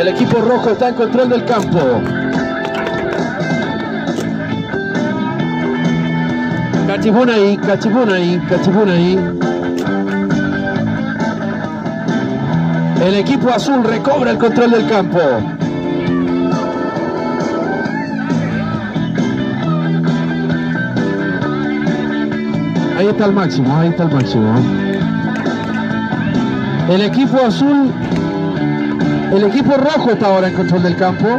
El equipo rojo está en control del campo. Cachipún ahí, cachipún ahí, cachipún ahí. El equipo azul recobra el control del campo. Ahí está el máximo, ahí está el máximo. El equipo azul, el equipo rojo está ahora en control del campo.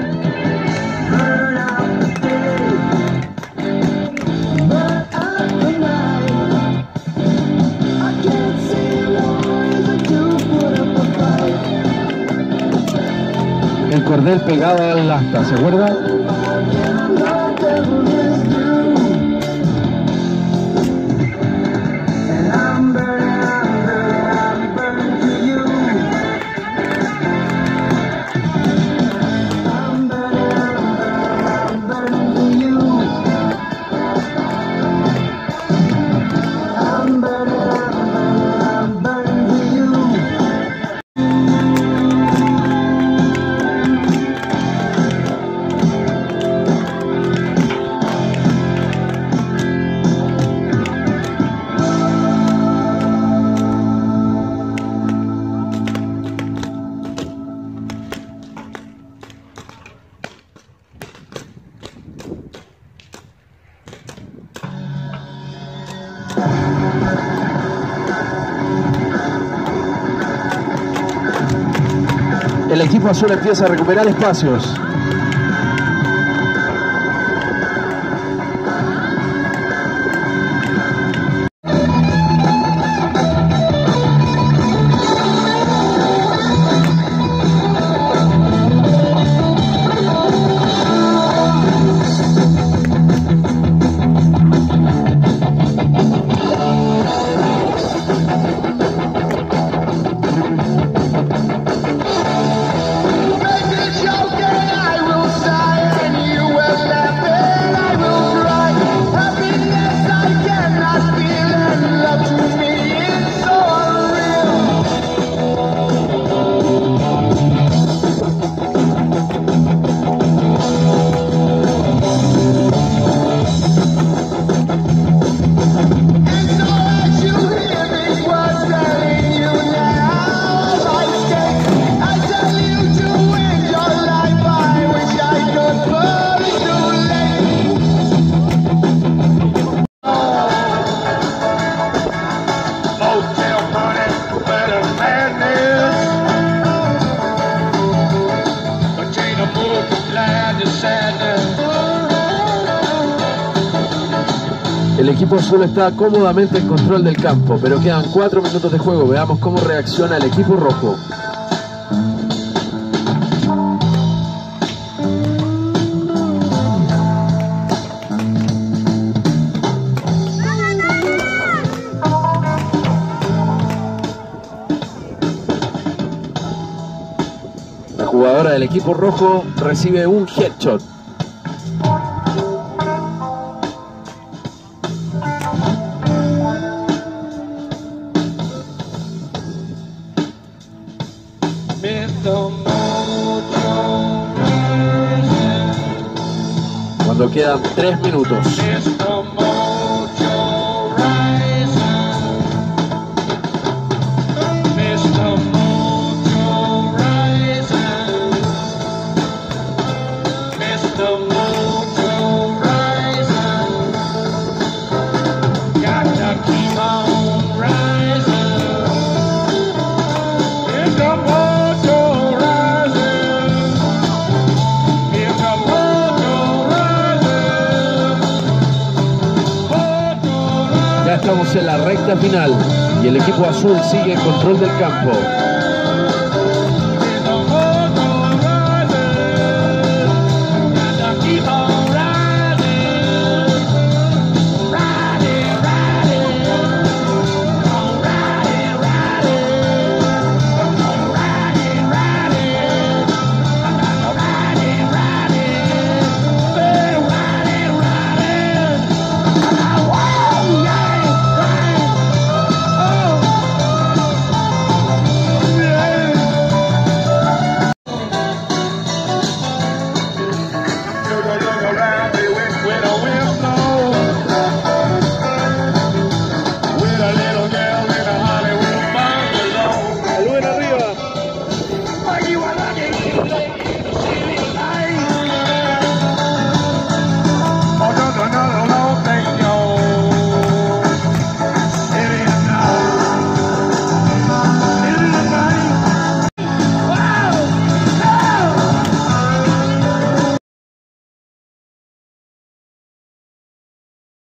El cordel pegado al asta, ¿se acuerda? El equipo azul empieza a recuperar espacios. El equipo azul está cómodamente en control del campo, pero quedan cuatro minutos de juego. Veamos cómo reacciona el equipo rojo. La jugadora del equipo rojo recibe un headshot. Cuando quedan tres minutos. Estamos la recta final y el equipo azul sigue en control del campo.